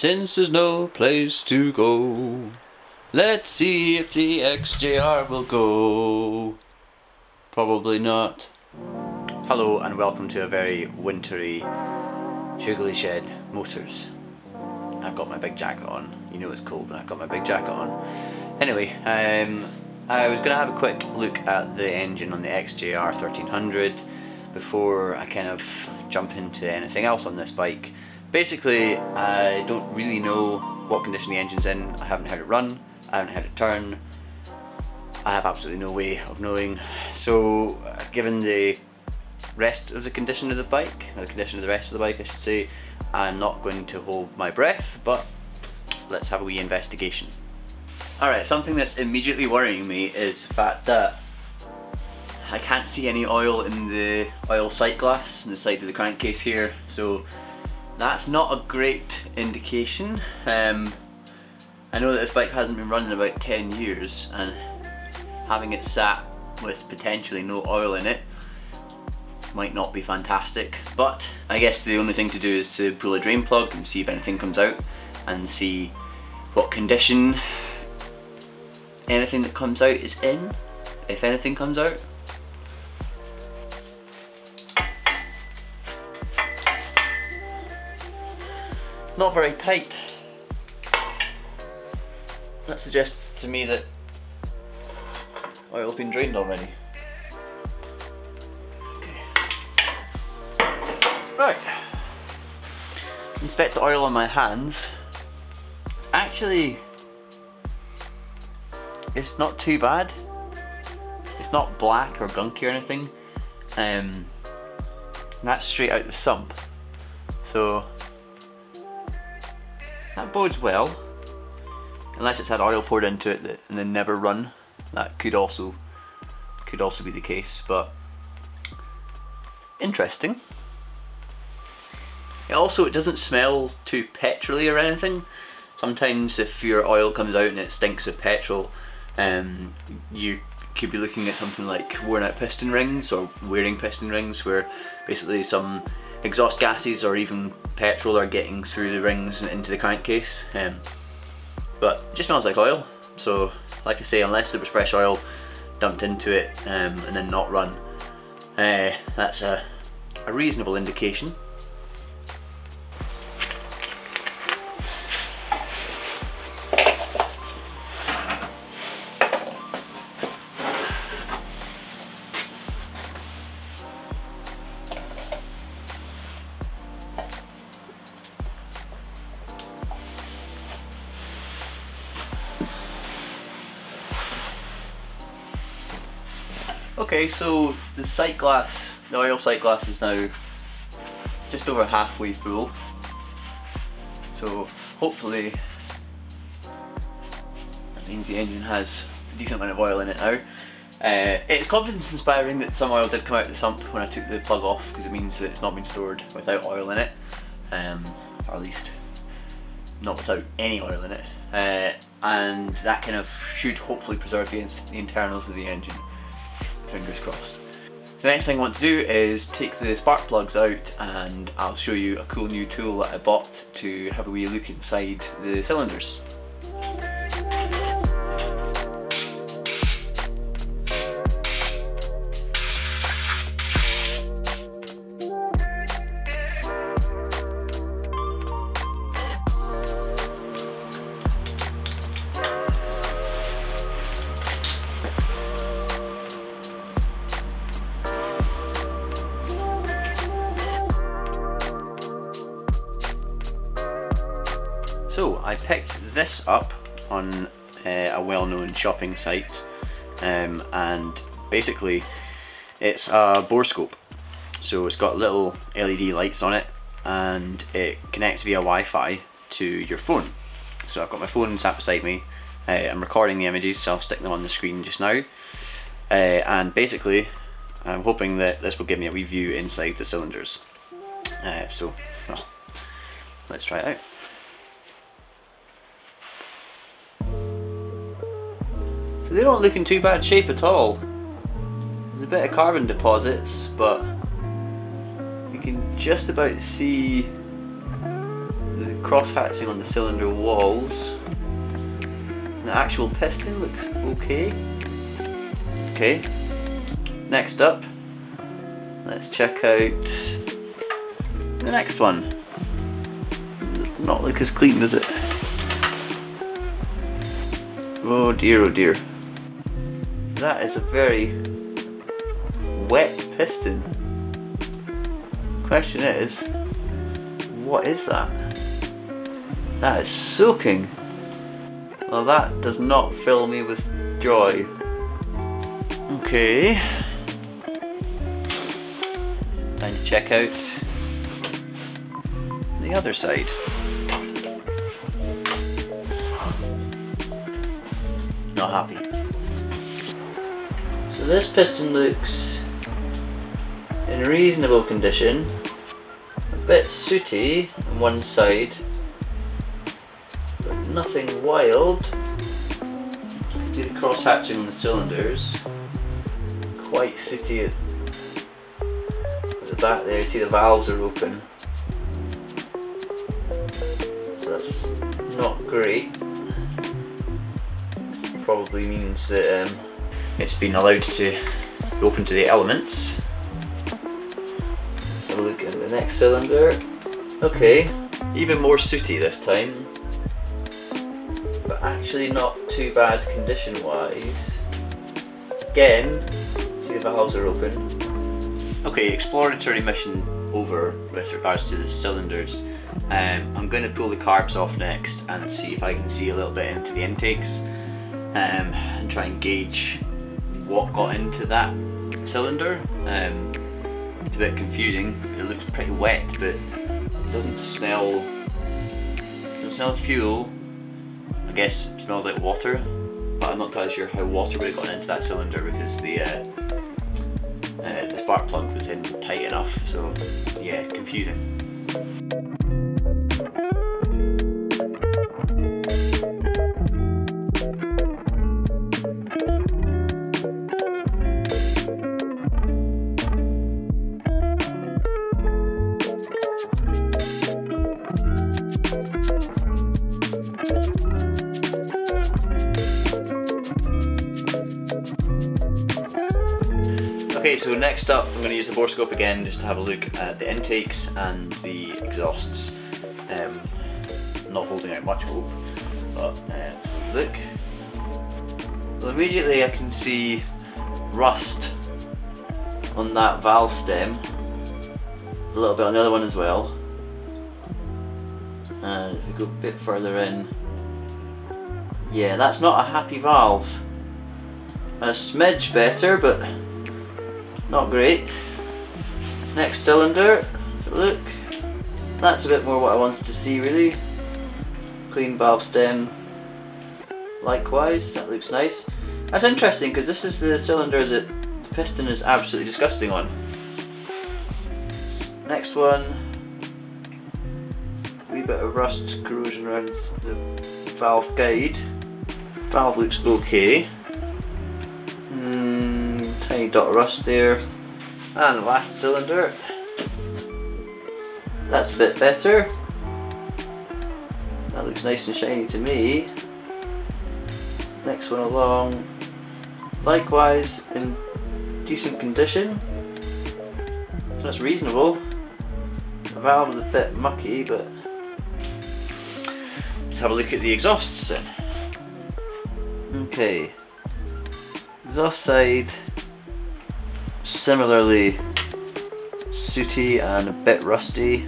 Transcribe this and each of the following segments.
Since there's no place to go, let's see if the XJR will go. Probably not. Hello and welcome to a very wintry Shoogly Shed Motors. I've got my big jacket on. You know it's cold when I've got my big jacket on. Anyway, um, I was going to have a quick look at the engine on the XJR 1300 before I kind of jump into anything else on this bike. Basically, I don't really know what condition the engine's in. I haven't had it run, I haven't had it turn. I have absolutely no way of knowing. So, uh, given the rest of the condition of the bike, the condition of the rest of the bike I should say, I'm not going to hold my breath, but let's have a wee investigation. Alright, something that's immediately worrying me is the fact that I can't see any oil in the oil sight glass in the side of the crankcase here, so that's not a great indication. Um, I know that this bike hasn't been running about 10 years and having it sat with potentially no oil in it might not be fantastic but I guess the only thing to do is to pull a drain plug and see if anything comes out and see what condition anything that comes out is in if anything comes out not very tight. That suggests to me that oil's been drained already. Okay. Right. Let's inspect the oil on my hands. It's actually, it's not too bad. It's not black or gunky or anything. Um, that's straight out the sump. So that bodes well. Unless it's had oil poured into it and then never run. That could also could also be the case, but interesting. Also it doesn't smell too petroly or anything. Sometimes if your oil comes out and it stinks of petrol, um, you could be looking at something like worn out piston rings or wearing piston rings where basically some exhaust gases or even petrol are getting through the rings and into the crankcase. Um, but it just smells like oil. So like I say, unless there was fresh oil dumped into it um, and then not run, uh, that's a, a reasonable indication. Okay, so the sight glass, the oil sight glass is now just over halfway full. So hopefully that means the engine has a decent amount of oil in it now. Uh, it's confidence inspiring that some oil did come out of the sump when I took the plug off because it means that it's not been stored without oil in it, um, or at least not without any oil in it. Uh, and that kind of should hopefully preserve the, the internals of the engine fingers crossed. The next thing I want to do is take the spark plugs out and I'll show you a cool new tool that I bought to have a wee look inside the cylinders. So I picked this up on uh, a well-known shopping site um, and basically it's a borescope. So it's got little LED lights on it and it connects via Wi-Fi to your phone. So I've got my phone sat beside me. Uh, I'm recording the images so I'll stick them on the screen just now. Uh, and basically I'm hoping that this will give me a wee view inside the cylinders. Uh, so well, let's try it out So they don't look in too bad shape at all. There's a bit of carbon deposits, but you can just about see the cross hatching on the cylinder walls. The actual piston looks okay. Okay, next up, let's check out the next one. Does not look as clean, does it? Oh dear, oh dear. That is a very wet piston. Question is, what is that? That is soaking. Well, that does not fill me with joy. Okay. Time to check out the other side. Not happy. This piston looks in reasonable condition. A bit sooty on one side, but nothing wild. See the cross hatching on the cylinders. Quite sooty at the back there. You see the valves are open. So that's not great. Probably means that um, it's been allowed to open to the elements. Let's have a look at the next cylinder. Okay, even more sooty this time, but actually not too bad condition wise. Again, see if the valves are open. Okay, exploratory mission over with regards to the cylinders. Um, I'm going to pull the carbs off next and see if I can see a little bit into the intakes um, and try and gauge what got into that cylinder. Um, it's a bit confusing. It looks pretty wet, but it doesn't smell. It Doesn't smell fuel. I guess it smells like water, but I'm not entirely sure how water would have gone into that cylinder because the uh, uh, the spark plug was in tight enough. So yeah, confusing. Okay, so next up I'm going to use the borescope again just to have a look at the intakes and the exhausts. Um, not holding out much hope, but uh, let's have a look. Well, immediately I can see rust on that valve stem, a little bit on the other one as well. And if we go a bit further in, yeah, that's not a happy valve. A smidge better, but not great. Next cylinder, have a look. That's a bit more what I wanted to see really. Clean valve stem. Likewise, that looks nice. That's interesting because this is the cylinder that the piston is absolutely disgusting on. Next one, a wee bit of rust corrosion around the valve guide. Valve looks okay dot rust there. And last cylinder. That's a bit better. That looks nice and shiny to me. Next one along. Likewise in decent condition. So that's reasonable. The valve is a bit mucky but let's have a look at the exhausts then. Okay. Exhaust side similarly sooty and a bit rusty.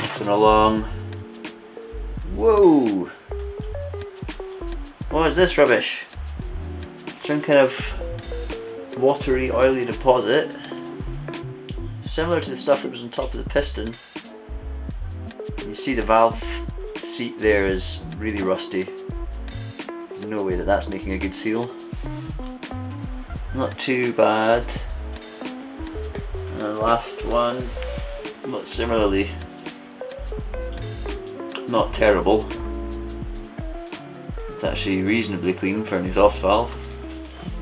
Moving along. Whoa! What is this rubbish? Some kind of watery, oily deposit. Similar to the stuff that was on top of the piston. You see the valve seat there is really rusty. No way that that's making a good seal. Not too bad. And the last one, but similarly, not terrible. It's actually reasonably clean for an exhaust valve.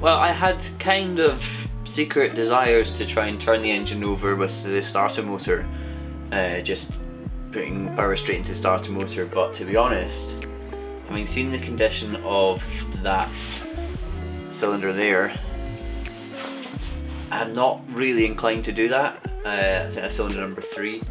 Well, I had kind of secret desires to try and turn the engine over with the starter motor. Uh, just putting power straight into starter motor but to be honest having seen the condition of that cylinder there I'm not really inclined to do that. Uh, I think that's cylinder number three.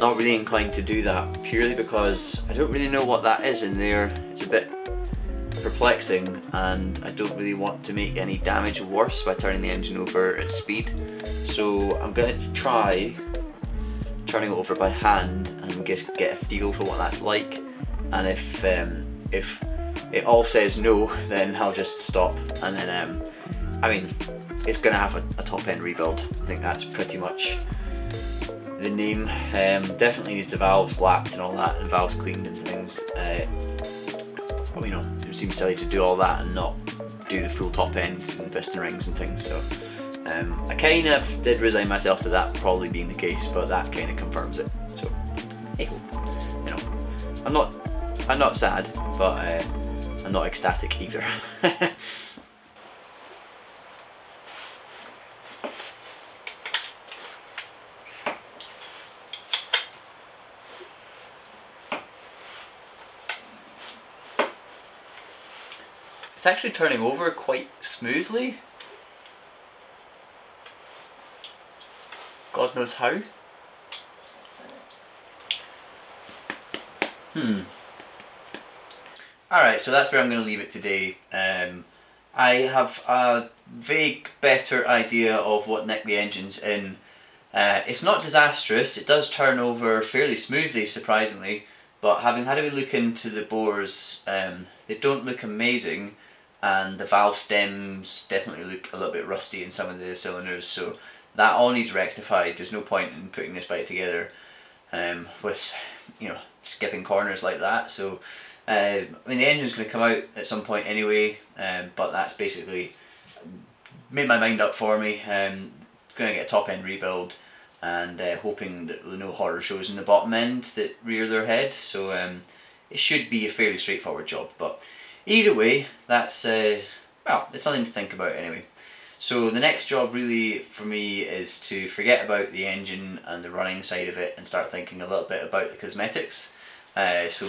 Not really inclined to do that purely because I don't really know what that is in there. It's a bit perplexing and I don't really want to make any damage worse by turning the engine over at speed. So I'm going to try turning it over by hand and just get a feel for what that's like. And if um, if it all says no then I'll just stop. And then um, I mean it's gonna have a, a, top end rebuild I think that's pretty much the name um, definitely needs the valves lapped and all that and valves cleaned and things uh, well, you know it seems silly to do all that and not do the full top end and piston rings and things so um, I kind of did resign myself to that probably being the case, but that kind of confirms it. So, hey, you know, I'm not, I'm not sad, but uh, I'm not ecstatic either. actually turning over quite smoothly God knows how. Hmm. Alright, so that's where I'm going to leave it today. Um, I have a vague, better idea of what nicked the engine's in. Uh, it's not disastrous, it does turn over fairly smoothly, surprisingly, but having had a look into the bores, um, they don't look amazing, and the valve stems definitely look a little bit rusty in some of the cylinders, so that all needs rectified. There's no point in putting this bike together um, with, you know, skipping corners like that. So, uh, I mean, the engine's going to come out at some point anyway, um, but that's basically made my mind up for me. Um, going to get a top end rebuild and uh, hoping that no horror shows in the bottom end that rear their head. So um, it should be a fairly straightforward job. But either way, that's, uh, well, it's something to think about anyway. So the next job really for me is to forget about the engine and the running side of it and start thinking a little bit about the cosmetics. Uh, so,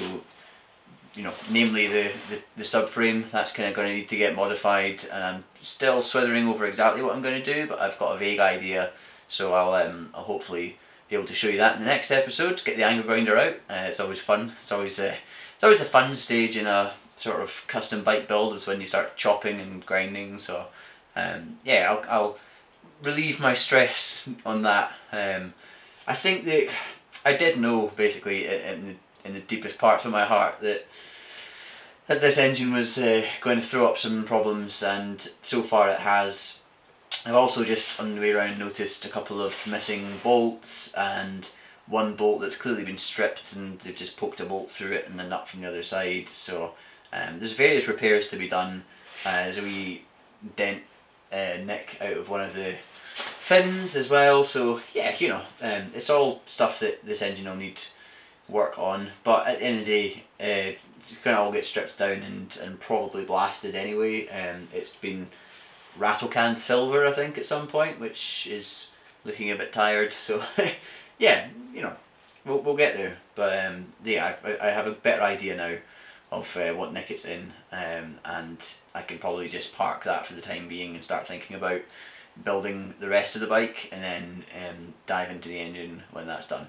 you know, namely the, the, the subframe, that's kind of going to need to get modified and I'm still swithering over exactly what I'm going to do, but I've got a vague idea. So I'll, um, I'll hopefully be able to show you that in the next episode, get the angle grinder out. Uh, it's always fun. It's always, uh, it's always the fun stage in a sort of custom bike build is when you start chopping and grinding. So um, yeah, I'll, I'll, relieve my stress on that. Um, I think that I did know basically in the, in the deepest parts of my heart that that this engine was uh, going to throw up some problems and so far it has. I've also just on the way around noticed a couple of missing bolts and one bolt that's clearly been stripped and they've just poked a bolt through it and a nut from the other side so um, there's various repairs to be done. Uh, there's a wee dent uh, nick out of one of the fins as well. So yeah, you know, um, it's all stuff that this engine will need work on. But at the end of the day, uh, it's going to all get stripped down and, and probably blasted anyway. Um, it's been rattle can silver, I think, at some point, which is looking a bit tired. So yeah, you know, we'll, we'll get there. But um, yeah, I, I have a better idea now of uh, what nick it's in um, and I can probably just park that for the time being and start thinking about building the rest of the bike and then um, dive into the engine when that's done.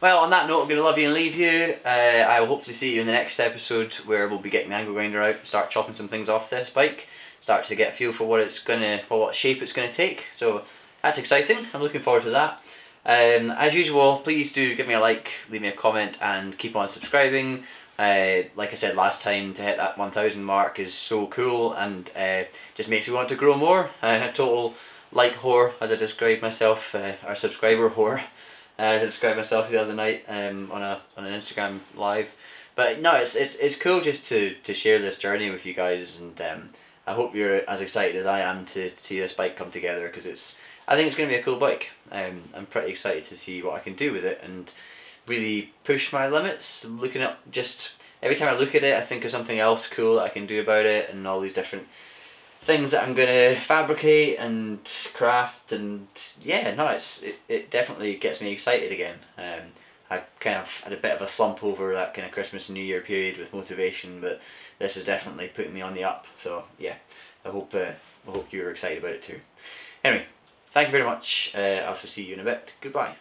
Well, on that note, I'm going to love you and leave you. Uh, I will hopefully see you in the next episode where we'll be getting the angle grinder out, start chopping some things off this bike, start to get a feel for what it's going to, for what shape it's going to take. So that's exciting. I'm looking forward to that. Um, as usual, please do give me a like, leave me a comment, and keep on subscribing. Uh, like I said last time, to hit that 1000 mark is so cool and uh, just makes me want to grow more. Uh, a total like whore, as I described myself, uh, or subscriber whore, as I described myself the other night um, on a on an Instagram live. But no, it's it's it's cool just to to share this journey with you guys, and um, I hope you're as excited as I am to, see this bike come together because it's I think it's going to be a cool bike. Um, I'm pretty excited to see what I can do with it and really push my limits. Looking at just every time I look at it, I think of something else cool that I can do about it, and all these different things that I'm gonna fabricate and craft, and yeah, no, it's it, it definitely gets me excited again. Um, I kind of had a bit of a slump over that kind of Christmas New Year period with motivation, but this is definitely putting me on the up. So yeah, I hope uh, I hope you're excited about it too. Anyway, thank you very much. Uh, I'll see you in a bit. Goodbye.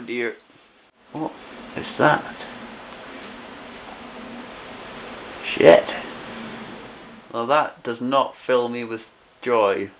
Oh dear. What is that? Shit. Well that does not fill me with joy.